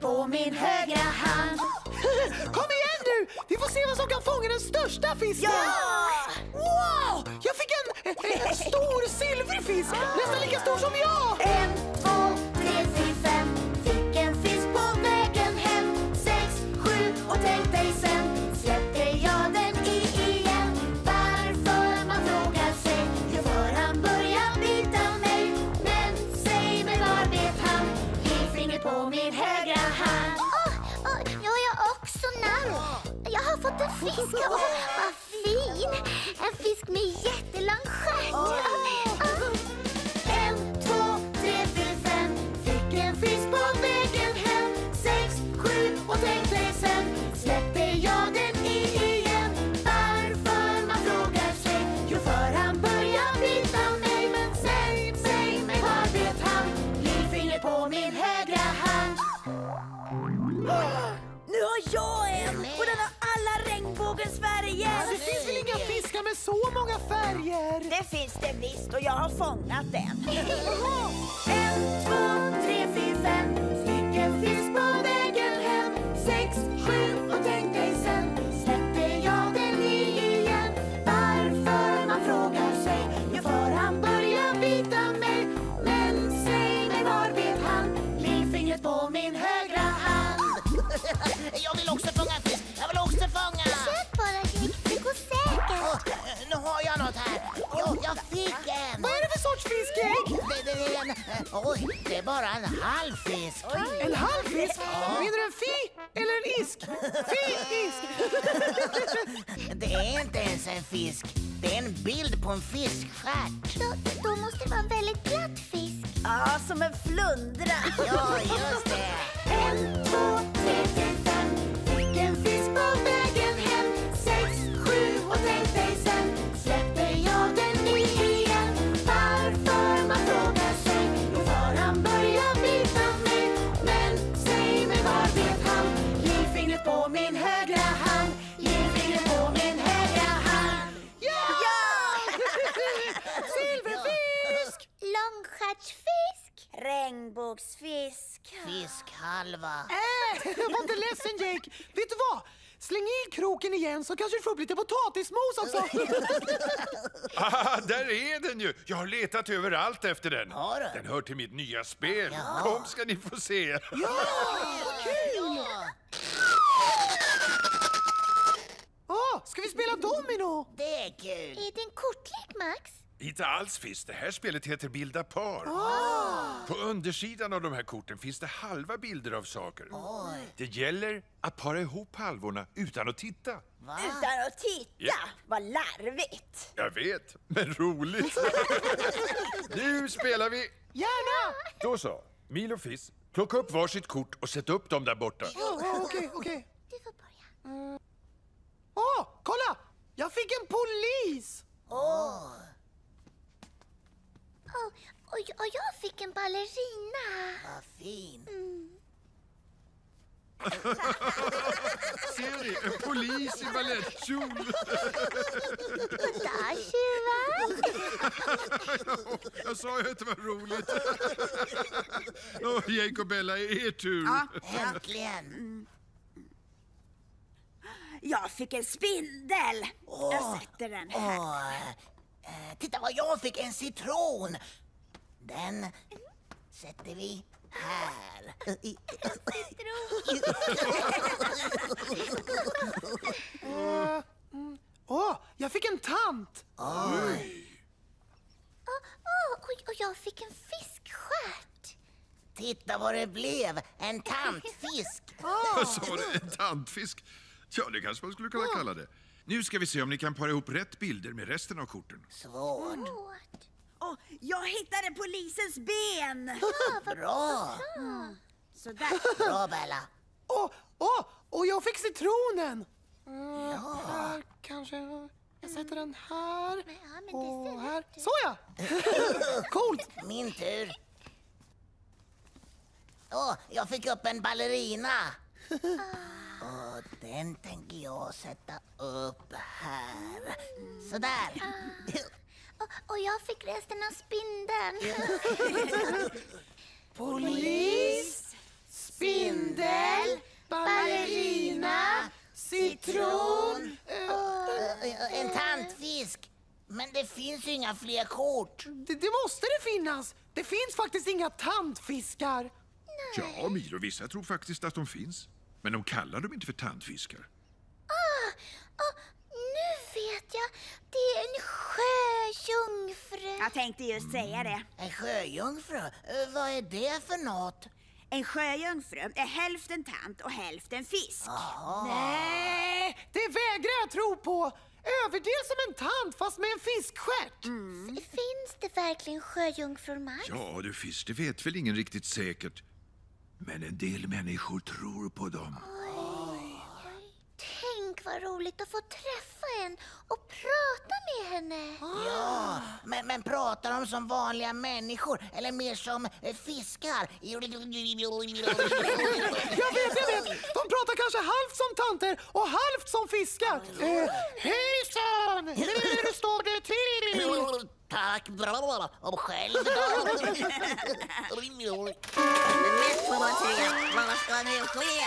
på min högra hand Kom igen nu! Vi får se vad som kan fånga den största fisken! Ja! Wow! Jag fick en, en, stor silvrig fisk! Nästan lika stor som jag! En, två, fisk. Åh, vad fin! En fisk med jättelång stjärt. Det finns det visst och jag har fångat den. En, två, tre, fyra, fem oj, det är bara en halv fisk. En halvfisk? Menar du en fi eller en isk? Fi-isk! Det är inte ens en fisk. Det är en bild på en fiskstjärt. Då, då måste det vara en väldigt platt fisk. Ja, som en flundra. Ja, just det. En, två, tre, igen så kanske du får upp lite potatismos också. Ah, där är den ju! Jag har letat överallt efter den. Har du? Den hör till mitt nya spel. Kom ska ni få se. Åh, ska vi spela domino? Det är kul. Är det en kortlek, Max? Inte alls finns det. här spelet heter Bilda par. På undersidan av de här korten finns det halva bilder av saker. Det gäller att para ihop halvorna utan att titta. Utan att titta. Ja. Vad larvigt. Jag vet, men roligt. nu spelar vi! Gärna! Då så. Milo och Fiss, plocka upp varsitt kort och sätt upp dem där borta. Okej, okej. Du får börja. Åh, kolla! Jag fick en polis! Åh, och, och jag fick en ballerina. Vad fin. Ser ni? En polis i balettkjol. Goddag, tjuvar. Jag sa ju att det var roligt. Åh, Jake och Bella, er tur. Äntligen. Jag fick en spindel. Jag sätter den här. Åh, eh, titta vad jag fick, en citron. Den sätter vi här. Åh, jag fick en tant! Åh, åh, och, och jag fick en fiskstjärt. Titta vad det blev, en tantfisk. Vad sa du? En tantfisk? Ja, det kanske man skulle kunna kalla det. Nu ska vi se om ni kan para ihop rätt bilder med resten av korten. Svårt. Åt. Åh, jag hittade polisens ben. Bra. Sådär. Bra Bella. Åh, åh, och jag fick citronen! Mm, här kanske... Jag sätter den här Ja, men det ser och här. Såja! Coolt! Min tur. Åh, jag fick upp en ballerina. Och den tänker jag sätta upp här. Sådär. Och, och jag fick resten av spindeln. Polis, spindel, ballerina, citron. En tantfisk. Men det finns ju inga fler kort. Det, det måste det finnas. Det finns faktiskt inga tantfiskar. Ja, Milo, vissa tror faktiskt att de finns. Men de kallar dem inte för tandfiskar. Och nu vet jag. Det är en sjöjungfru. Jag tänkte just säga det. En sjöjungfru? Eh, Vad är det för något? En sjöjungfru är hälften tant och hälften fisk. Nej, det vägrar jag tro på. Överdel som en tant fast med en fiskstjärt. Finns det verkligen sjöjungfrur, Max? Ja, du fisk, det vet väl ingen riktigt säkert. Men en del människor tror på dem. Tänk vad roligt att få träffa en och prata med henne. Ja, men, men pratar de som vanliga människor eller mer som eh, fiskar? Jag vet, jag vet. De pratar kanske halvt som tanter och halvt som fiskar. Eh, hejsan! Hur står det till? Tack, bra. Och själv då? Mest får man säga, vad ska nu ske?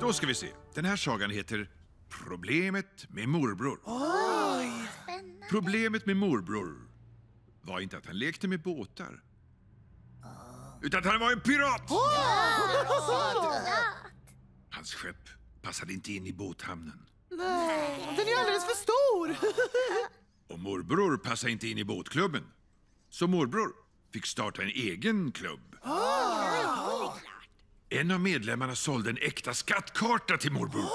Då ska vi se. Den här sagan heter Problemet med morbror. Spännande. Problemet med morbror var inte att han lekte med båtar. Utan att han var en pirat! Hans skepp passade inte in i båthamnen. Nej, den är alldeles för stor. Och morbror passade inte in i båtklubben. Så morbror fick starta en egen klubb. En av medlemmarna sålde en äkta skattkarta till morbror.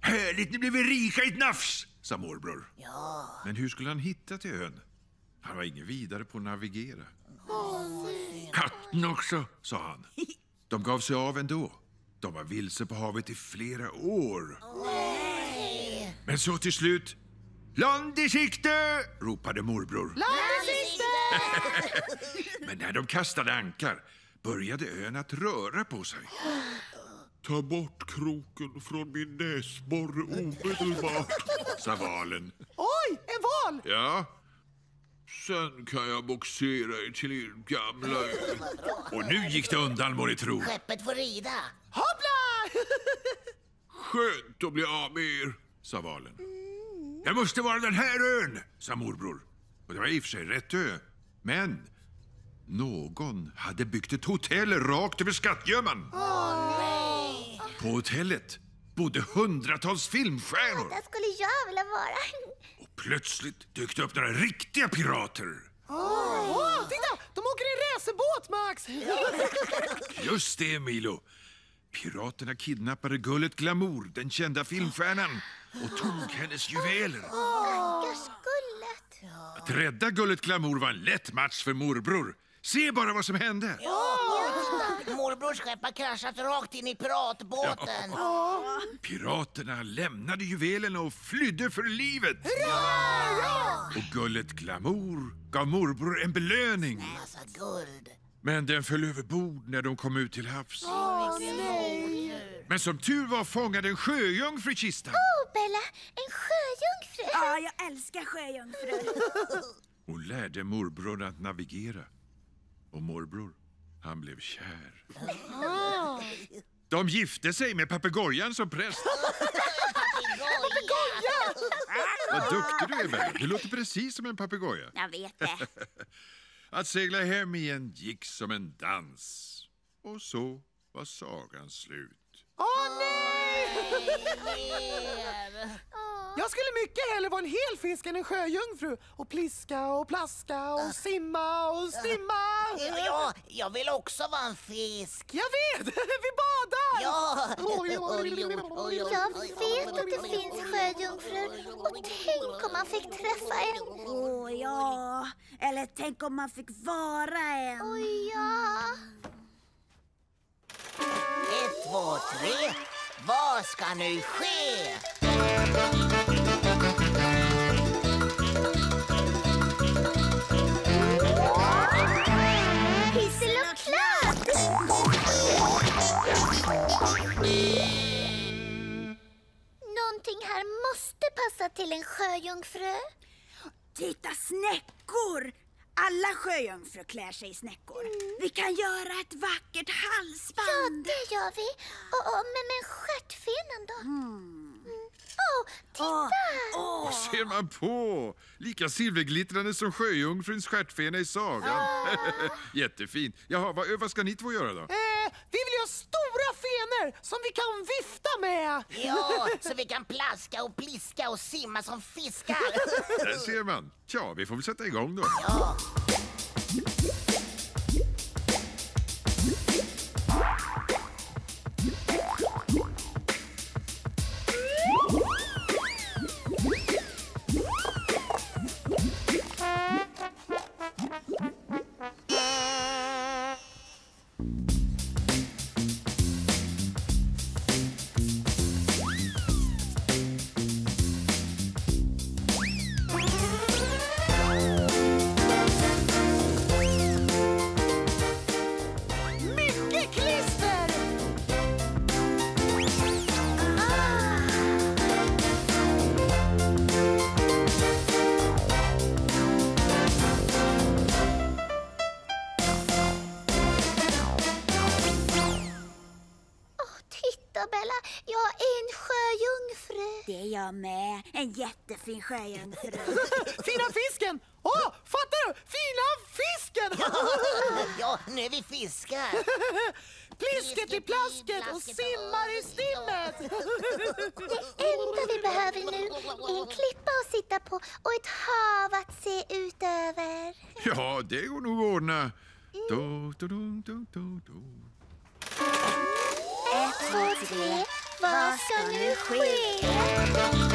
Härligt, nu blir vi rika i ett nafs, sa morbror. Men hur skulle han hitta till ön? Han var ingen vidare på att navigera. Katten också, sa han. De gav sig av ändå. De var vilse på havet i flera år. Men så till slut... Land i sikte! ropade morbror. Men när de kastade ankar började ön att röra på sig. Ta bort kroken från min näsborre omedelbart, sa valen. Oj, en val! Ja. Sen kan jag boxera er till er gamla ö. Och nu gick det undan må ni tro. Skeppet får rida. Hoppla! Skönt att bli av med er, sa valen. Det måste vara den här ön, sa morbror. Och det var i och för sig rätt ö. Men någon hade byggt ett hotell rakt över skattgömman. På hotellet bodde hundratals filmstjärnor. Där skulle jag vilja vara. Och plötsligt dök det upp några riktiga pirater. Åh, titta! De åker i racerbåt, Max! Just det, Milo. Piraterna kidnappade Gullet Glamour, den kända filmstjärnan, och tog hennes juveler. Stackars Gullet. Att rädda Gullet Glamour var en lätt match för morbror. Se bara vad som hände! Morbrors skepp har kraschat rakt in i piratbåten. Piraterna lämnade juvelerna och flydde för livet. Och Gullet Glamour gav morbror en belöning. Massa guld. Men den föll över bord när de kom ut till havs. Men som tur var fångade en sjöjungfru i kistan. Oh, Bella, en sjöjungfru. Ja, jag älskar sjöjungfrur. Hon lärde morbror att navigera. Och morbror, han blev kär. De gifte sig med papegojan som präst. Vad duktig du är, Bella. Du låter precis som en papegoja. Jag vet det. Att segla hem igen gick som en dans. Och så var sagan slut. Åh, nej! Åh. Jag skulle mycket hellre vara en hel fisk än en sjöjungfru och pliska och plaska och simma och simma. Ja, jag vill också vara en fisk. Jag vet! Vi badar! Ja! Oj, oj, oj, oj, oj. Jag vet att det finns sjöjungfrur och tänk om man fick träffa en. Åh ja, eller tänk om man fick vara en. Oj, ja. Ett, två, tre. Vad ska nu ske? Till en sjöjungfru. Titta, snäckor! Alla sjöjungfrur klär sig i snäckor. Vi kan göra ett vackert Ja, halsband. det gör vi. Och, och, men, men stjärtfenan då? Mm. Åh, titta! Åh, åh. Vad ser man på? Lika silverglittrande som sjöjungfruns stjärtfena i sagan. Jättefint. Jaha, vad, vad ska ni två göra då? Eh, vi göra stora fenor som vi kan vifta med. Ja, så vi kan plaska och pliska och simma som fiskar. Där ser man. Tja, vi får väl sätta igång då. Ja. Titta Bella, jag är en sjöjungfru. Det är jag med. En jättefin sjöjungfru. Fina fisken! Åh, fattar du? Fina fisken! ja, nu är vi fiskar. Plisket i plasket och simmar i stimmet! Det enda vi behöver nu är en klippa att sitta på och ett hav att se ut över. Ja, det går nog att ordna. Do, do, do, do, do, do. Ett, två, tre, vad ska nu ske?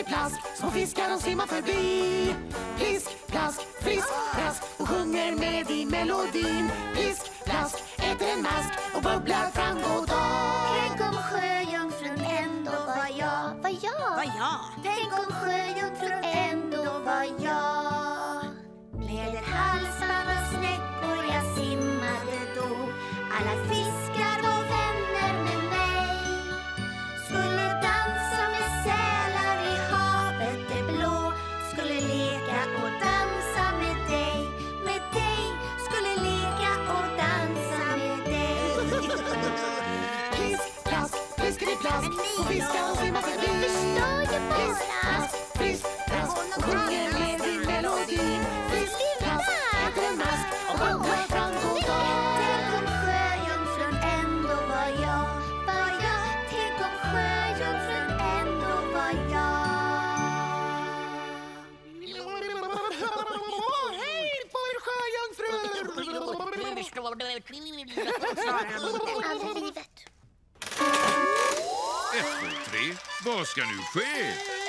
Fiskeliplask, små fiskar de simmar förbi. Plisk, plask, frisk, plask och sjunger med i melodin. Plisk, plask, äter en mask och bubblar fram god dag. Tänk om sjöjungfrun ändå var jag. Var jag? Var jag? Tänk om sjöjungfrun ändå var jag. Med ett halsband av snäckor jag simmade då Alla fiskar Alltså, Aldrig i livet. Ett, två, tre. Vad ska nu ske?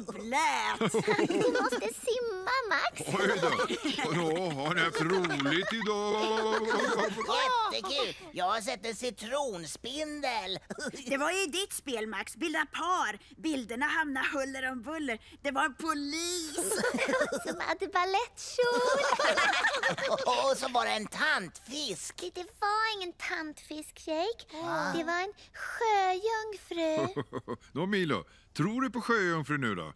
Blöt. Du måste simma, Max. Oj då. Vadå, har ni haft roligt idag? Jättekul! Jag har sett en citronspindel. Det var ju ditt spel Max, bilda par. Bilderna hamnade huller om buller. Det var en polis. Som hade balettkjol. Och så var det en tantfisk. Det var ingen tantfisk, Jake. Det var en sjöjungfru. Nå Milo, tror du på sjöjungfrun nu då?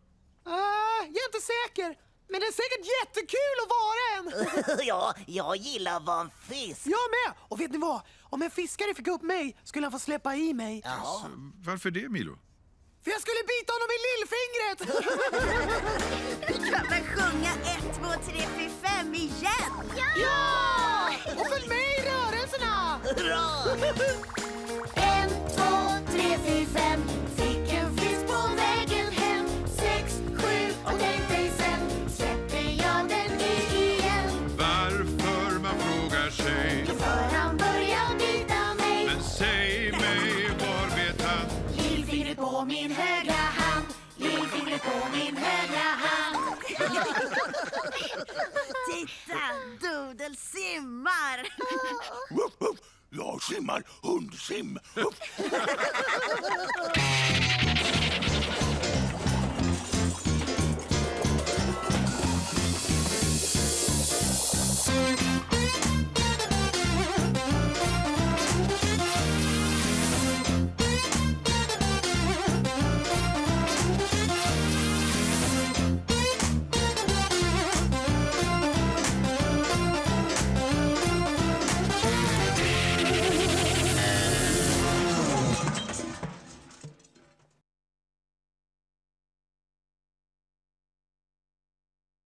Inte säker, men det är säkert jättekul att vara en. Ja, jag gillar att vara en fisk. Jag med! Och vet ni vad? Om en fiskare fick upp mig skulle han få släppa i mig. Jaha. Varför det Milo? För jag skulle bita honom i lillfingret! Vi kan väl sjunga 1, 2, 3, 4, 5 igen? ja! Och följ med i rörelserna! Hurra! på min högra hand Lillfingret på min högra hand Titta, Doodle simmar. Jag simmar hundsim.